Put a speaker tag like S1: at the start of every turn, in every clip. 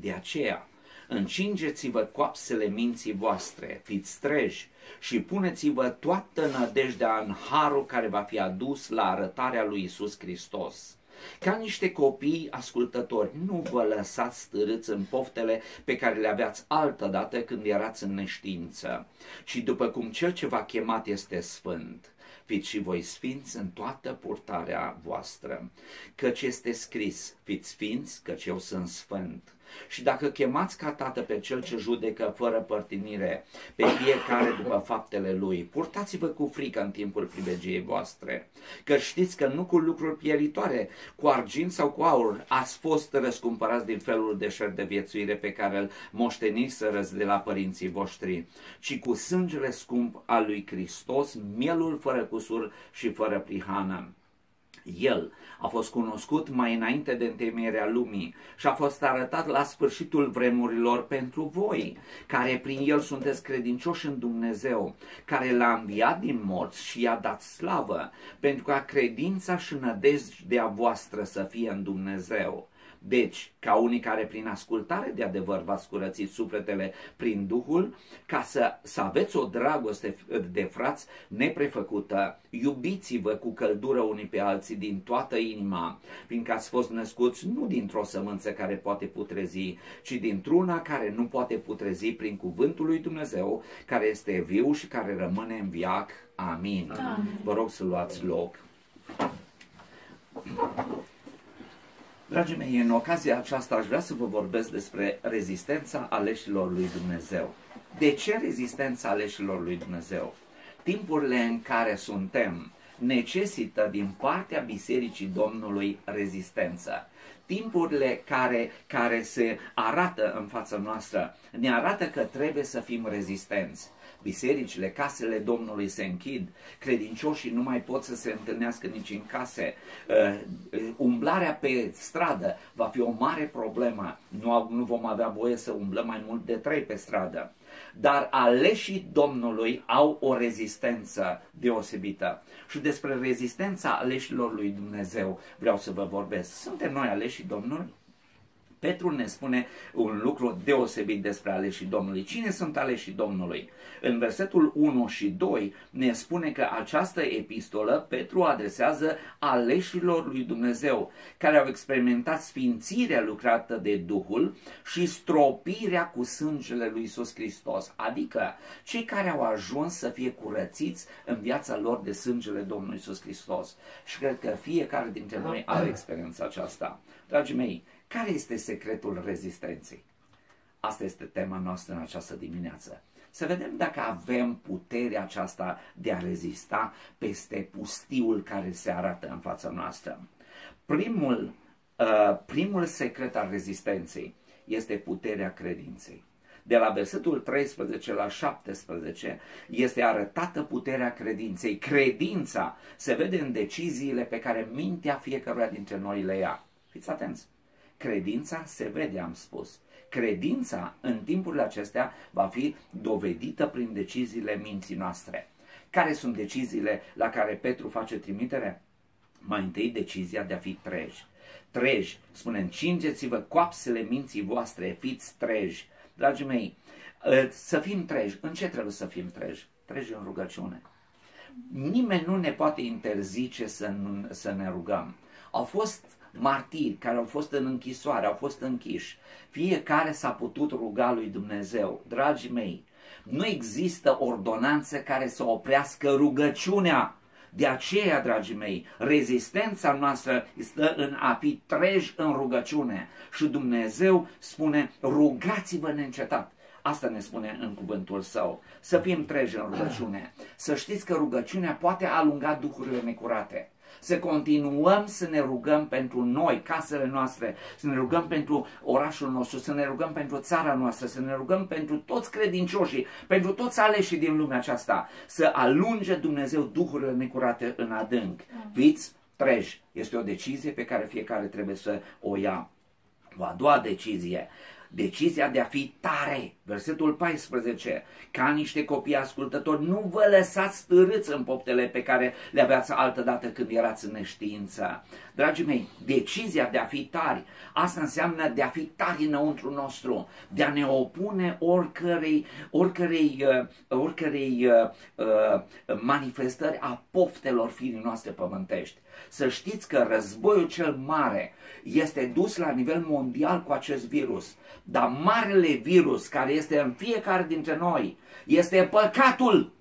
S1: De aceea, încingeți-vă coapsele minții voastre, fiți treji și puneți-vă toată nădejdea în harul care va fi adus la arătarea lui Isus Hristos. Ca niște copii ascultători, nu vă lăsați stârâți în poftele pe care le aveați altădată când erați în neștiință, ci după cum cel ce v-a chemat este sfânt, fiți și voi sfinți în toată purtarea voastră, căci este scris, fiți sfinți, căci eu sunt sfânt. Și dacă chemați ca tată pe cel ce judecă fără părtinire pe fiecare după faptele lui, purtați-vă cu frică în timpul privegiei voastre, că știți că nu cu lucruri pieritoare, cu argint sau cu aur, ați fost răscumpărați din felul de șer de viețuire pe care îl moșteniserăți de la părinții voștri, ci cu sângele scump al lui Hristos, mielul fără cusur și fără prihană el a fost cunoscut mai înainte de întemeierea lumii și a fost arătat la sfârșitul vremurilor pentru voi, care prin el sunteți credincioși în Dumnezeu, care l-a înviat din morți și i-a dat slavă, pentru ca credința și nădejdea voastră să fie în Dumnezeu. Deci, ca unii care prin ascultare de adevăr v-ați curățit sufletele prin Duhul, ca să, să aveți o dragoste de frați neprefăcută, iubiți-vă cu căldură unii pe alții din toată inima, fiindcă ați fost născuți nu dintr-o sămânță care poate putrezi, ci dintr-una care nu poate putrezi prin cuvântul lui Dumnezeu, care este viu și care rămâne în viac. Amin. Amin. Vă rog să luați loc. Dragii mei, în ocazia aceasta aș vrea să vă vorbesc despre rezistența aleșilor lui Dumnezeu. De ce rezistența aleșilor lui Dumnezeu? Timpurile în care suntem necesită din partea Bisericii Domnului rezistență. Timpurile care, care se arată în fața noastră ne arată că trebuie să fim rezistenți bisericile, casele Domnului se închid, credincioșii nu mai pot să se întâlnească nici în case, uh, umblarea pe stradă va fi o mare problemă, nu, nu vom avea voie să umblăm mai mult de trei pe stradă. Dar aleșii Domnului au o rezistență deosebită. Și despre rezistența aleșilor lui Dumnezeu vreau să vă vorbesc. Suntem noi aleșii Domnului? Petru ne spune un lucru deosebit despre aleșii Domnului. Cine sunt aleșii Domnului? În versetul 1 și 2 ne spune că această epistolă Petru adresează aleșilor lui Dumnezeu, care au experimentat sfințirea lucrată de Duhul și stropirea cu sângele lui Isus Hristos, adică cei care au ajuns să fie curățiți în viața lor de sângele Domnului Isus Hristos. Și cred că fiecare dintre noi are experiența aceasta. Dragii mei, care este secretul rezistenței? Asta este tema noastră în această dimineață. Să vedem dacă avem puterea aceasta de a rezista peste pustiul care se arată în fața noastră. Primul, uh, primul secret al rezistenței este puterea credinței. De la versetul 13 la 17 este arătată puterea credinței. Credința se vede în deciziile pe care mintea fiecăruia dintre noi le ia. Fiți atenți! Credința se vede, am spus. Credința în timpurile acestea va fi dovedită prin deciziile minții noastre. Care sunt deciziile la care Petru face trimitere? Mai întâi decizia de a fi treji. Treji, spune, încingeți-vă coapsele minții voastre, fiți treji. Dragii mei, ă, să fim treji. În ce trebuie să fim treji? Treji în rugăciune. Nimeni nu ne poate interzice să, nu, să ne rugăm. Au fost martiri care au fost în închisoare, au fost închiși. Fiecare s-a putut ruga lui Dumnezeu. Dragii mei, nu există ordonanță care să oprească rugăciunea. De aceea, dragii mei, rezistența noastră stă în a fi treji în rugăciune. Și Dumnezeu spune, rugați-vă neîncetat. Asta ne spune în cuvântul său. Să fim treji în rugăciune. Să știți că rugăciunea poate alunga duhurile necurate să continuăm să ne rugăm pentru noi, casele noastre, să ne rugăm pentru orașul nostru, să ne rugăm pentru țara noastră, să ne rugăm pentru toți credincioșii, pentru toți aleșii din lumea aceasta, să alunge Dumnezeu duhurile necurate în adânc. Fiți treji. Este o decizie pe care fiecare trebuie să o ia. O a doua decizie, decizia de a fi tare. Versetul 14. Ca niște copii ascultători, nu vă lăsați stârâți în poptele pe care le aveați altădată când erați în neștiință. Dragii mei, decizia de a fi tari, asta înseamnă de a fi tari înăuntru nostru, de a ne opune oricărei, oricărei, uh, oricărei uh, uh, manifestări a poftelor firii noastre pământești. Să știți că războiul cel mare este dus la nivel mondial cu acest virus. Dar marele virus care este în fiecare dintre noi este păcatul.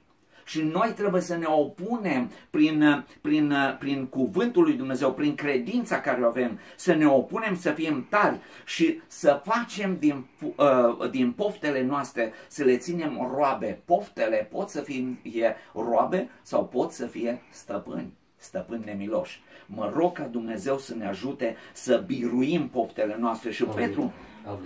S1: Și noi trebuie să ne opunem prin, prin, prin cuvântul lui Dumnezeu, prin credința care o avem, să ne opunem să fim tari și să facem din, uh, din poftele noastre, să le ținem roabe. Poftele pot să fie roabe sau pot să fie stăpâni stăpân nemiloși. Mă rog ca Dumnezeu să ne ajute să biruim poftele noastre și Amin. Petru Amin.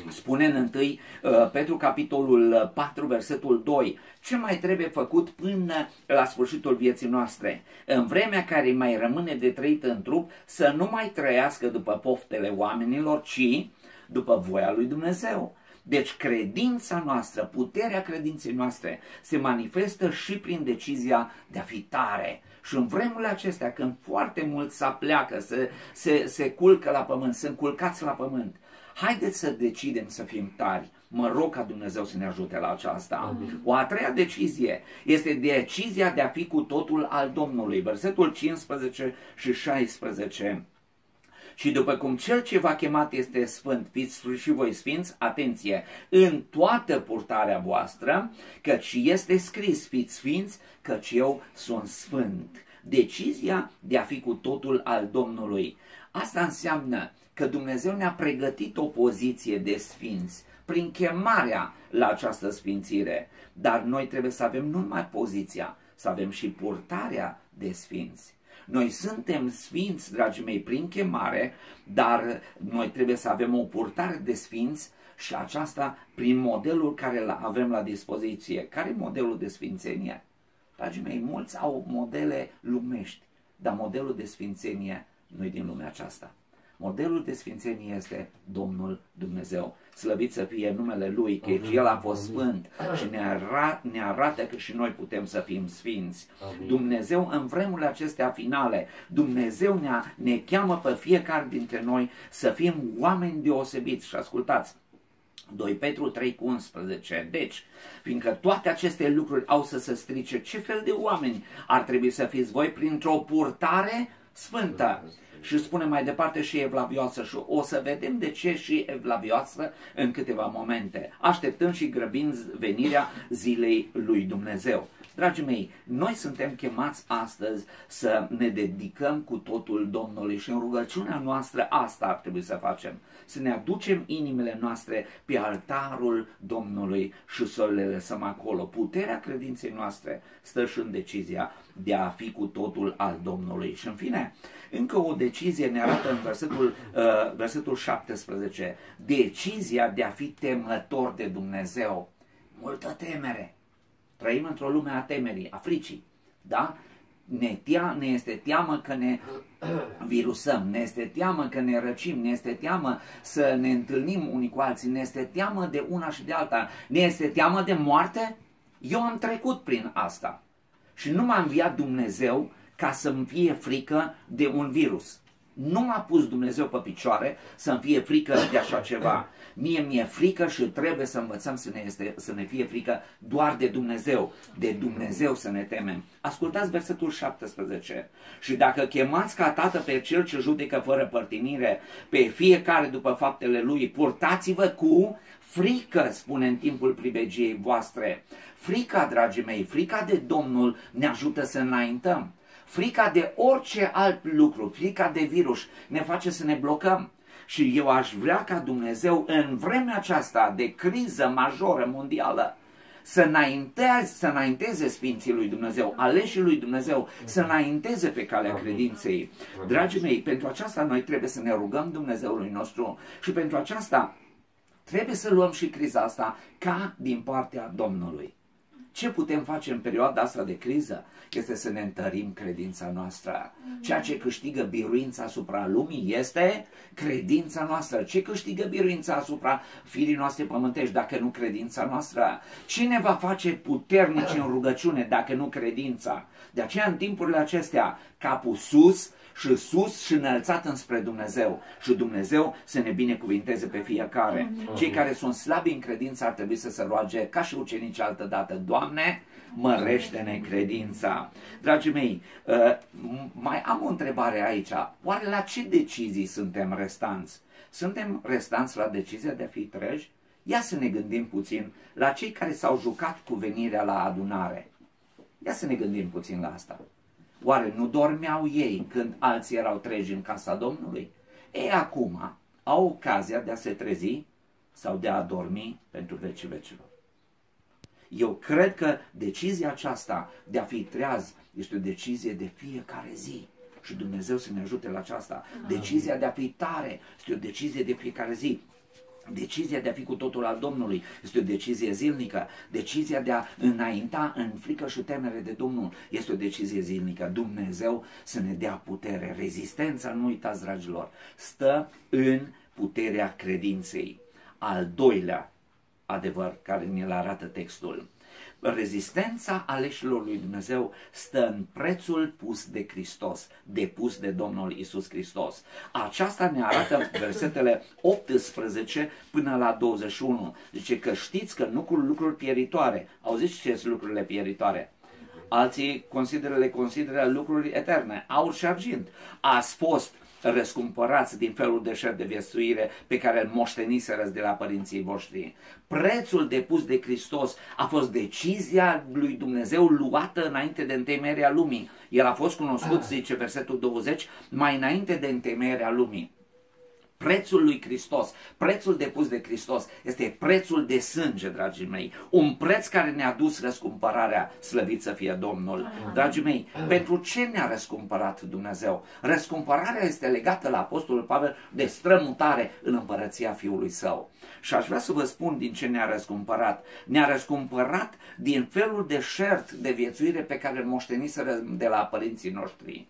S1: Spune în întâi, uh, Petru capitolul 4, versetul 2, ce mai trebuie făcut până la sfârșitul vieții noastre? În vremea care mai rămâne de trăit în trup, să nu mai trăiască după poftele oamenilor, ci după voia lui Dumnezeu. Deci credința noastră, puterea credinței noastre se manifestă și prin decizia de a fi tare, și în vremurile acestea, când foarte mult se pleacă, se, se, se culcă la pământ, sunt culcați la pământ, haideți să decidem să fim tari. Mă rog ca Dumnezeu să ne ajute la aceasta. Amin. O a treia decizie este decizia de a fi cu totul al Domnului. Versetul 15 și 16. Și după cum cel ce v-a chemat este sfânt, fiți și voi sfinți, atenție, în toată purtarea voastră, căci este scris, fiți sfinți, căci eu sunt sfânt. Decizia de a fi cu totul al Domnului. Asta înseamnă că Dumnezeu ne-a pregătit o poziție de sfinți prin chemarea la această sfințire. Dar noi trebuie să avem nu numai poziția, să avem și purtarea de sfinți. Noi suntem sfinți, dragii mei, prin chemare, dar noi trebuie să avem o purtare de sfinți și aceasta prin modelul care îl avem la dispoziție. Care e modelul de sfințenie? Dragii mei, mulți au modele lumești, dar modelul de sfințenie nu e din lumea aceasta. Modelul de sfințenie este Domnul Dumnezeu. Slăvit să fie numele Lui, că Amin. El a fost sfânt și ne, arată, ne arată că și noi putem să fim sfinți. Amin. Dumnezeu în vremurile acestea finale, Dumnezeu ne, ne cheamă pe fiecare dintre noi să fim oameni deosebiți. Și ascultați, 2 Petru 3 cu 11. Deci, fiindcă toate aceste lucruri au să se strice, ce fel de oameni ar trebui să fiți voi printr-o purtare sfântă? Și spune mai departe și evlavioasă și o să vedem de ce și evlavioasă în câteva momente, așteptând și grăbind venirea zilei lui Dumnezeu. Dragii mei, noi suntem chemați astăzi să ne dedicăm cu totul Domnului și în rugăciunea noastră asta ar trebui să facem. Să ne aducem inimile noastre pe altarul Domnului și să le lăsăm acolo. Puterea credinței noastre stă și în decizia de a fi cu totul al Domnului. Și în fine, încă o decizie ne arată în versetul, uh, versetul 17. Decizia de a fi temător de Dumnezeu. Multă temere. Trăim într-o lume a temerii, a fricii. Da? Ne, tea, ne este teamă că ne virusăm, ne este teamă că ne răcim, ne este teamă să ne întâlnim unii cu alții, ne este teamă de una și de alta, ne este teamă de moarte? Eu am trecut prin asta. Și nu m-a înviat Dumnezeu ca să-mi fie frică de un virus. Nu m-a pus Dumnezeu pe picioare să-mi fie frică de așa ceva. Mie mi-e frică și trebuie să învățăm să ne, este, să ne fie frică doar de Dumnezeu. De Dumnezeu să ne temem. Ascultați versetul 17. Și dacă chemați ca tată pe cel ce judecă fără părtinire, pe fiecare după faptele lui, purtați-vă cu frică, spune în timpul privegiei voastre. Frica, dragii mei, frica de Domnul ne ajută să înaintăm. Frica de orice alt lucru, frica de virus, ne face să ne blocăm. Și eu aș vrea ca Dumnezeu în vremea aceasta de criză majoră mondială să înainteze, să înainteze Sfinții lui Dumnezeu, aleșii lui Dumnezeu, să înainteze pe calea credinței. Dragii mei, pentru aceasta noi trebuie să ne rugăm Dumnezeului nostru și pentru aceasta trebuie să luăm și criza asta ca din partea Domnului. Ce putem face în perioada asta de criză? Este să ne întărim credința noastră. Ceea ce câștigă biruința asupra lumii este credința noastră. Ce câștigă biruința asupra firii noastre pământești dacă nu credința noastră? Cine va face puternici în rugăciune dacă nu credința? De aceea în timpurile acestea, capul sus, și sus și înălțat înspre Dumnezeu. Și Dumnezeu să ne binecuvinteze pe fiecare. Cei care sunt slabi în credință ar trebui să se roage ca și ucenici altă dată. Doamne, mărește-ne credința. Dragii mei, uh, mai am o întrebare aici. Oare la ce decizii suntem restanți? Suntem restanți la decizia de a fi treji? Ia să ne gândim puțin la cei care s-au jucat cu venirea la adunare. Ia să ne gândim puțin la asta. Oare nu dormeau ei când alții erau treji în casa Domnului? Ei acum au ocazia de a se trezi sau de a dormi pentru vecii vecilor. Eu cred că decizia aceasta de a fi treaz este o decizie de fiecare zi. Și Dumnezeu să ne ajute la aceasta. Decizia de a fi tare este o decizie de fiecare zi. Decizia de a fi cu totul al Domnului este o decizie zilnică. Decizia de a înainta în frică și temere de Domnul este o decizie zilnică. Dumnezeu să ne dea putere. Rezistența, nu uitați, dragilor, stă în puterea credinței. Al doilea adevăr care ne-l arată textul rezistența aleșilor lui Dumnezeu stă în prețul pus de Hristos, depus de Domnul Isus Hristos. Aceasta ne arată versetele 18 până la 21. Zice că știți că nu cu lucruri pieritoare. Auziți ce sunt lucrurile pieritoare? Alții consideră, le consideră lucruri eterne, aur și argint. Ați fost răscumpărați din felul de șer de viețuire pe care îl moșteniseră de la părinții voștri. Prețul depus de Hristos a fost decizia lui Dumnezeu luată înainte de întemeierea lumii. El a fost cunoscut, zice versetul 20, mai înainte de întemeierea lumii. Prețul lui Hristos, prețul depus de Hristos, este prețul de sânge, dragii mei. Un preț care ne-a dus răscumpărarea, slăvit să fie Domnul. Dragii mei, pentru ce ne-a răscumpărat Dumnezeu? Răscumpărarea este legată la Apostolul Pavel de strămutare în împărăția Fiului Său. Și aș vrea să vă spun din ce ne-a răscumpărat. Ne-a răscumpărat din felul de șert de viețuire pe care îl moșteniseră de la părinții noștri.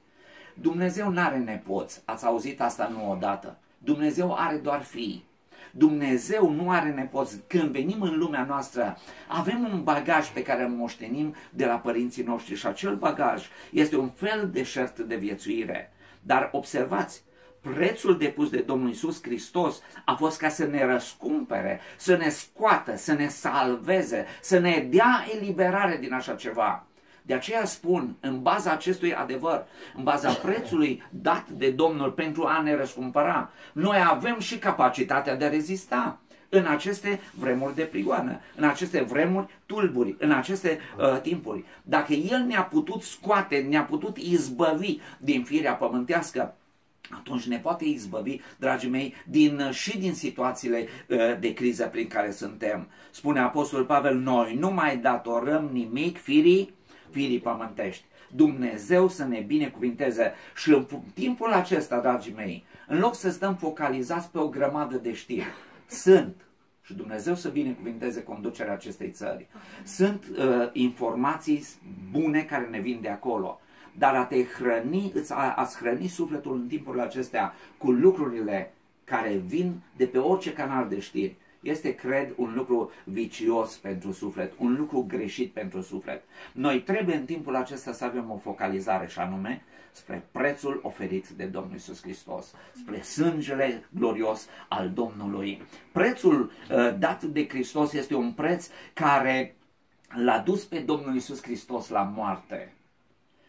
S1: Dumnezeu nu are nepoți. Ați auzit asta nu odată. Dumnezeu are doar fii. Dumnezeu nu are nepoți. Când venim în lumea noastră, avem un bagaj pe care îl moștenim de la părinții noștri și acel bagaj este un fel de șert de viețuire. Dar observați, prețul depus de Domnul Isus Hristos a fost ca să ne răscumpere, să ne scoată, să ne salveze, să ne dea eliberare din așa ceva. De aceea spun, în baza acestui adevăr, în baza prețului dat de Domnul pentru a ne răscumpăra, noi avem și capacitatea de a rezista în aceste vremuri de prigoană, în aceste vremuri tulburi, în aceste uh, timpuri. Dacă El ne-a putut scoate, ne-a putut izbăvi din firea pământească, atunci ne poate izbăvi, dragii mei, din, și din situațiile uh, de criză prin care suntem. Spune Apostolul Pavel, noi nu mai datorăm nimic firii firii pământești. Dumnezeu să ne binecuvinteze și în timpul acesta, dragii mei, în loc să stăm focalizați pe o grămadă de știri, sunt și Dumnezeu să binecuvinteze conducerea acestei țări. Sunt uh, informații bune care ne vin de acolo. Dar a te hrăni, îți a, a hrăni sufletul în timpul acestea cu lucrurile care vin de pe orice canal de știri, este, cred, un lucru vicios pentru suflet, un lucru greșit pentru suflet. Noi trebuie în timpul acesta să avem o focalizare și anume spre prețul oferit de Domnul Isus Hristos, spre sângele glorios al Domnului. Prețul uh, dat de Hristos este un preț care l-a dus pe Domnul Isus Hristos la moarte.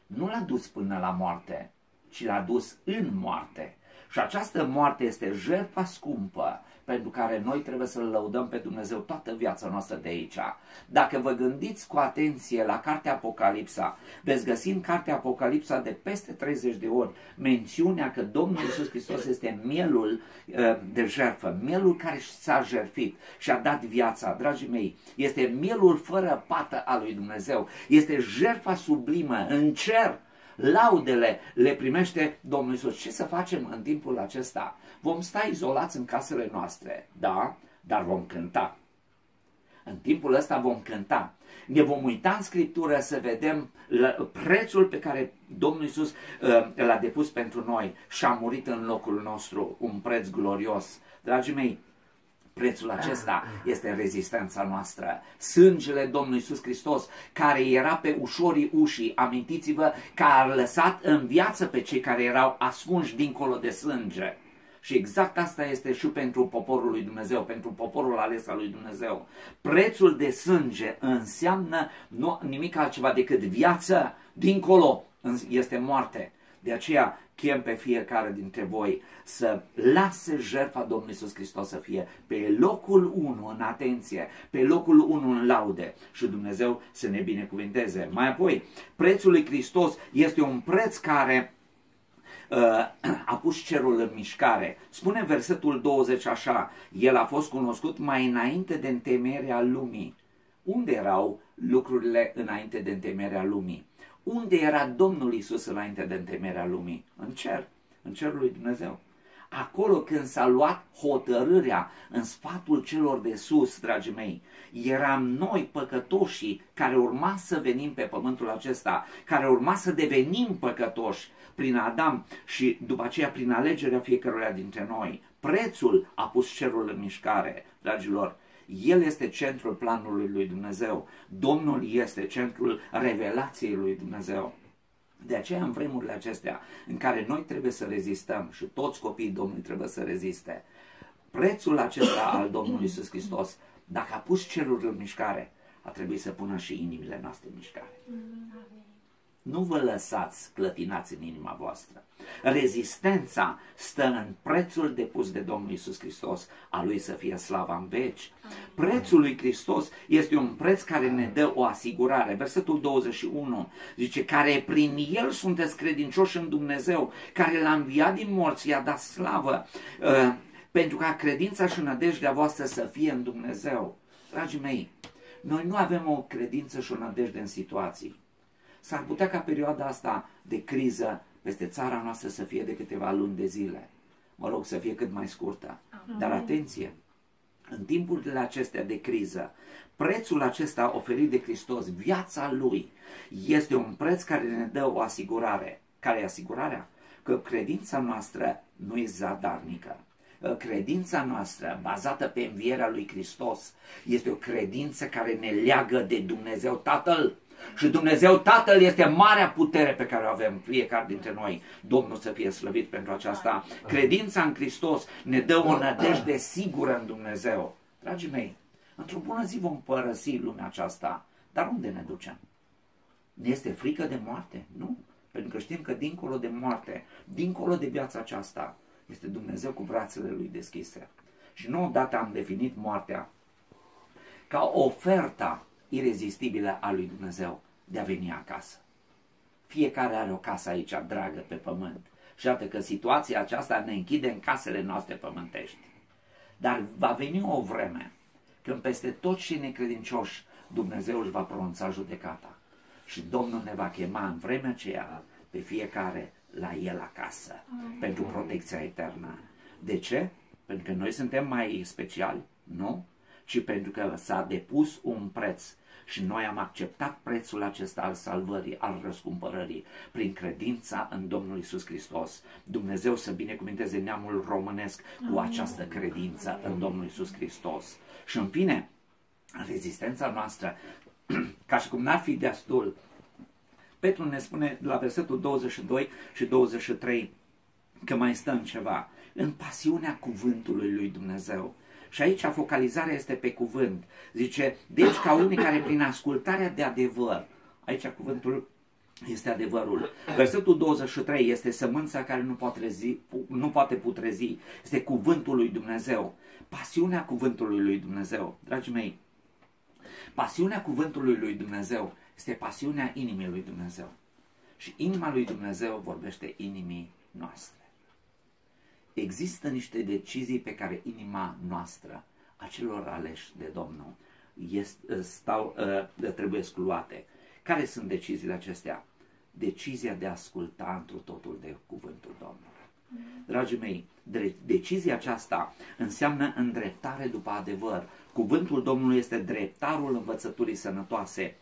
S1: Nu l-a dus până la moarte, ci l-a dus în moarte. Și această moarte este jertfa scumpă pentru care noi trebuie să-L lăudăm pe Dumnezeu toată viața noastră de aici. Dacă vă gândiți cu atenție la Cartea Apocalipsa, veți găsi în Cartea Apocalipsa de peste 30 de ori mențiunea că Domnul Iisus Hristos este mielul uh, de jertfă, mielul care s-a jertfit și a dat viața. Dragii mei, este mielul fără pată al lui Dumnezeu, este jertfa sublimă în cer laudele le primește Domnul Isus. Ce să facem în timpul acesta? Vom sta izolați în casele noastre, da, dar vom cânta. În timpul ăsta vom cânta. Ne vom uita în Scriptură să vedem prețul pe care Domnul Isus uh, l-a depus pentru noi și a murit în locul nostru, un preț glorios. Dragii mei, Prețul acesta este rezistența noastră. Sângele Domnului Iisus Hristos, care era pe ușorii ușii, amintiți-vă că a lăsat în viață pe cei care erau ascunși dincolo de sânge. Și exact asta este și pentru poporul lui Dumnezeu, pentru poporul ales al lui Dumnezeu. Prețul de sânge înseamnă nu, nimic altceva decât viață, dincolo este moarte. De aceea chem pe fiecare dintre voi să lase jertfa Domnului Iisus Hristos să fie pe locul 1 în atenție, pe locul 1 în laude și Dumnezeu să ne binecuvinteze. Mai apoi, prețul lui Hristos este un preț care uh, a pus cerul în mișcare. Spune versetul 20 așa, el a fost cunoscut mai înainte de întemeierea lumii. Unde erau lucrurile înainte de întemeierea lumii? Unde era Domnul Isus înainte de întemerea lumii? În cer, în cerul lui Dumnezeu. Acolo când s-a luat hotărârea în sfatul celor de sus, dragii mei, eram noi păcătoșii care urma să venim pe pământul acesta, care urma să devenim păcătoși prin Adam și după aceea prin alegerea fiecăruia dintre noi. Prețul a pus cerul în mișcare, dragilor, el este centrul planului lui Dumnezeu. Domnul este centrul revelației lui Dumnezeu. De aceea, în vremurile acestea, în care noi trebuie să rezistăm și toți copiii Domnului trebuie să reziste, prețul acesta al Domnului Iisus Hristos, dacă a pus cerul în mișcare, a trebuit să pună și inimile noastre în mișcare. Nu vă lăsați clătinați în inima voastră. Rezistența stă în prețul depus de Domnul Isus Hristos, a Lui să fie slava în veci. Prețul lui Hristos este un preț care ne dă o asigurare. Versetul 21 zice, care prin El sunteți credincioși în Dumnezeu, care l-a înviat din morți, i-a dat slavă, uh, pentru ca credința și nădejdea voastră să fie în Dumnezeu. Dragii mei, noi nu avem o credință și o nădejde în situații. S-ar putea ca perioada asta de criză peste țara noastră să fie de câteva luni de zile. Mă rog să fie cât mai scurtă. Amin. Dar atenție, în timpurile acestea de criză, prețul acesta oferit de Hristos, viața Lui, este un preț care ne dă o asigurare. Care e asigurarea? Că credința noastră nu e zadarnică. Credința noastră, bazată pe învierea lui Hristos, este o credință care ne leagă de Dumnezeu Tatăl. Și Dumnezeu Tatăl este marea putere pe care o avem fiecare dintre noi. Domnul să fie slăvit pentru aceasta. Credința în Hristos ne dă o nădejde sigură în Dumnezeu. Dragii mei, într-o bună zi vom părăsi lumea aceasta. Dar unde ne ducem? Ne este frică de moarte? Nu. Pentru că știm că dincolo de moarte, dincolo de viața aceasta, este Dumnezeu cu brațele Lui deschise. Și nu odată am definit moartea ca oferta irezistibilă a lui Dumnezeu de a veni acasă. Fiecare are o casă aici dragă pe pământ. Și iată că situația aceasta ne închide în casele noastre pământești. Dar va veni o vreme când peste toți și necredincioși Dumnezeu își va pronunța judecata. Și Domnul ne va chema în vremea aceea pe fiecare la El acasă, Amin. pentru protecția eternă. De ce? Pentru că noi suntem mai speciali? Nu, ci pentru că s-a depus un preț și noi am acceptat prețul acesta al salvării, al răscumpărării, prin credința în Domnul Isus Hristos. Dumnezeu să binecuvinteze neamul românesc cu această credință în Domnul Isus Hristos. Și în fine, rezistența noastră, ca și cum n-ar fi destul, Petru ne spune la versetul 22 și 23 că mai stăm ceva. În pasiunea cuvântului lui Dumnezeu și aici focalizarea este pe cuvânt. Zice, deci ca unii care prin ascultarea de adevăr, aici cuvântul este adevărul. Versetul 23 este sămânța care nu poate, rezi, nu poate putrezi. Este cuvântul lui Dumnezeu. Pasiunea cuvântului lui Dumnezeu. Dragii mei, pasiunea cuvântului lui Dumnezeu este pasiunea inimii lui Dumnezeu. Și inima lui Dumnezeu vorbește inimii noastre există niște decizii pe care inima noastră, a celor aleși de Domnul, este, stau, uh, trebuie luate. Care sunt deciziile acestea? Decizia de a asculta într totul de cuvântul Domnului. Dragii mei, decizia aceasta înseamnă îndreptare după adevăr. Cuvântul Domnului este dreptarul învățăturii sănătoase.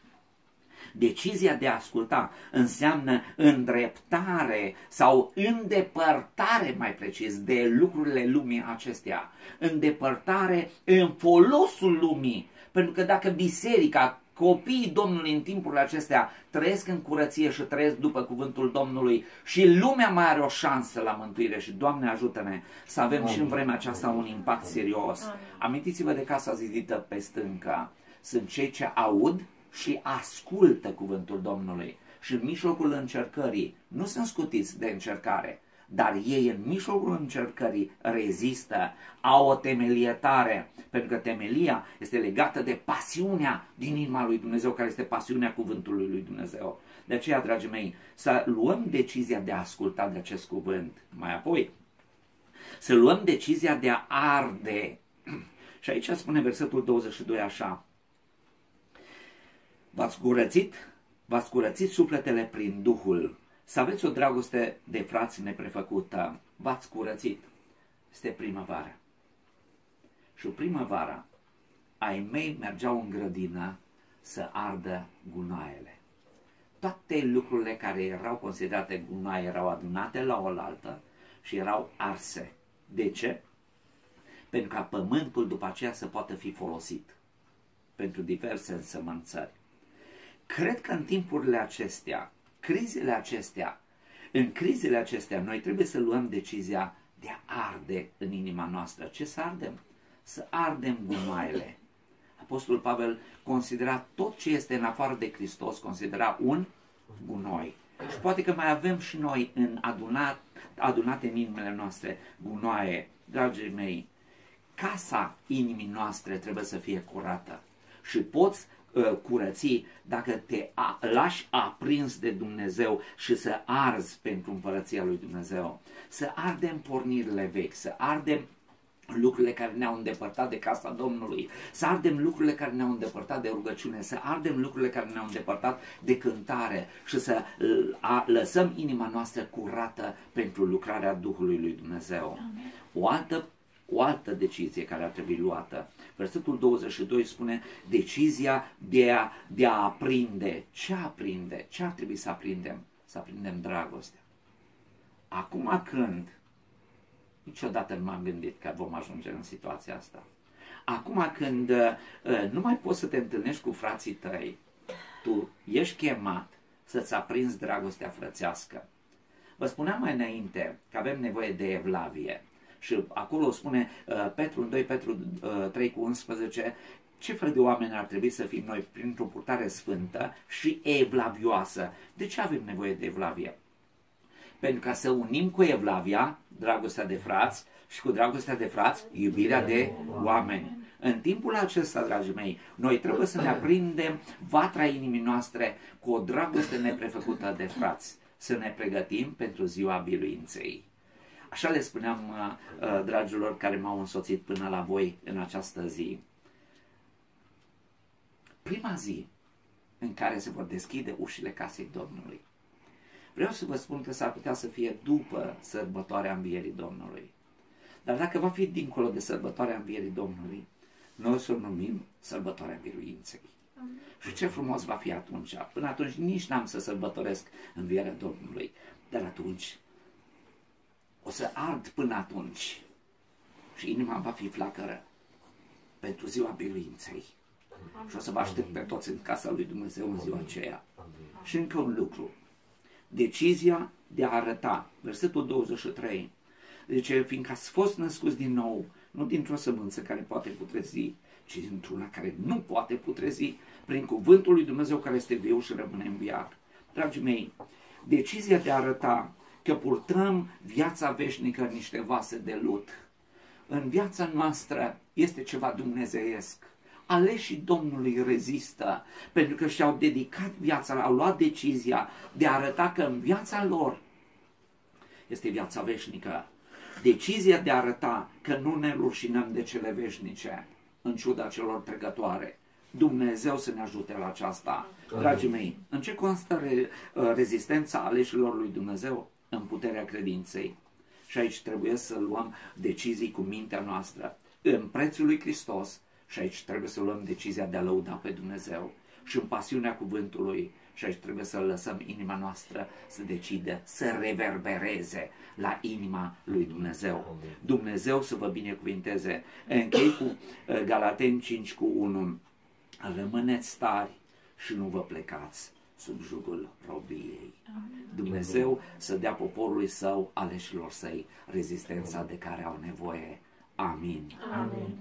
S1: Decizia de a asculta înseamnă îndreptare sau îndepărtare, mai precis, de lucrurile lumii acestea. Îndepărtare în folosul lumii. Pentru că dacă biserica, copiii Domnului în timpurile acestea trăiesc în curăție și trăiesc după cuvântul Domnului și lumea mai are o șansă la mântuire și Doamne ajută-ne să avem Amin. și în vremea aceasta un impact serios. Amin. Amintiți-vă de casa zidită pe stânca. Sunt cei ce aud și ascultă cuvântul Domnului. Și în mijlocul încercării nu sunt scutiți de încercare, dar ei în mijlocul încercării rezistă, au o temelietare, pentru că temelia este legată de pasiunea din inima lui Dumnezeu, care este pasiunea cuvântului lui Dumnezeu. De aceea, dragii mei, să luăm decizia de a asculta de acest cuvânt. Mai apoi, să luăm decizia de a arde. Și aici spune versetul 22 așa. V-ați curățit? V-ați curățit sufletele prin Duhul. Să aveți o dragoste de frați neprefăcută. V-ați curățit. Este primăvara. Și primăvara, ai mei mergeau în grădină să ardă gunoaiele. Toate lucrurile care erau considerate gunoaie erau adunate la oaltă și erau arse. De ce? Pentru ca pământul după aceea să poată fi folosit pentru diverse însămânțări. Cred că în timpurile acestea, crizele acestea, în crizele acestea, noi trebuie să luăm decizia de a arde în inima noastră. Ce să ardem? Să ardem gunoaiele. Apostolul Pavel considera tot ce este în afară de Hristos, considera un gunoi. Și poate că mai avem și noi în adunat, adunate în inimile noastre gunoaie. Dragii mei, casa inimii noastre trebuie să fie curată. Și poți Uh, curății dacă te a, lași aprins de Dumnezeu și să arzi pentru împărăția lui Dumnezeu. Să ardem pornirile vechi, să ardem lucrurile care ne-au îndepărtat de casa Domnului, să ardem lucrurile care ne-au îndepărtat de rugăciune, să ardem lucrurile care ne-au îndepărtat de cântare și să lăsăm inima noastră curată pentru lucrarea Duhului lui Dumnezeu. Amen. O altă o altă decizie care ar trebui luată. Versetul 22 spune decizia de a, de a aprinde. Ce aprinde? Ce ar trebui să aprindem? Să aprindem dragostea. Acum când, niciodată nu m-am gândit că vom ajunge în situația asta. Acum când uh, nu mai poți să te întâlnești cu frații tăi, tu ești chemat să-ți aprinzi dragostea frățească. Vă spuneam mai înainte că avem nevoie de evlavie. Și acolo spune uh, Petru, în 2 Petru uh, 3 cu 11, ce fel de oameni ar trebui să fim noi printr-o purtare sfântă și evlavioasă? De ce avem nevoie de evlavie? Pentru ca să unim cu evlavia dragostea de frați și cu dragostea de frați iubirea de oameni. În timpul acesta, dragii mei, noi trebuie să ne aprindem vatra inimii noastre cu o dragoste neprefăcută de frați, să ne pregătim pentru ziua biruinței. Așa le spuneam, uh, uh, dragilor care m-au însoțit până la voi în această zi. Prima zi în care se vor deschide ușile casei Domnului. Vreau să vă spun că s-ar putea să fie după sărbătoarea Învierii Domnului. Dar dacă va fi dincolo de sărbătoarea Învierii Domnului, noi o să o numim sărbătoarea biruinței. Și ce frumos va fi atunci. Până atunci nici n-am să sărbătoresc învierea Domnului. Dar atunci o să ard până atunci și inima va fi flacără pentru ziua biruinței. Și o să vă aștept pe toți în casa lui Dumnezeu în ziua aceea. Și încă un lucru. Decizia de a arăta. Versetul 23. Deci, fiindcă ați fost născuți din nou, nu dintr-o sămânță care poate putrezi, ci dintr-una care nu poate putrezi, prin cuvântul lui Dumnezeu care este viu și rămâne înviat. Dragii mei, decizia de a arăta că purtăm viața veșnică în niște vase de lut. În viața noastră este ceva dumnezeiesc. Aleșii Domnului rezistă pentru că și-au dedicat viața, au luat decizia de a arăta că în viața lor este viața veșnică. Decizia de a arăta că nu ne rușinăm de cele veșnice, în ciuda celor trecătoare. Dumnezeu să ne ajute la aceasta. Dragii mei, în ce constă re, rezistența aleșilor lui Dumnezeu? În puterea credinței și aici trebuie să luăm decizii cu mintea noastră în prețul lui Hristos și aici trebuie să luăm decizia de a lăuda pe Dumnezeu și în pasiunea cuvântului și aici trebuie să lăsăm inima noastră să decide, să reverbereze la inima lui Dumnezeu. Dumnezeu să vă binecuvinteze. Închei cu uh, Galaten 5 cu 1. Rămâneți tari și nu vă plecați sub jugul robiei. Dumnezeu să dea poporului său, aleșilor săi, rezistența de care au nevoie. Amin.
S2: Amin.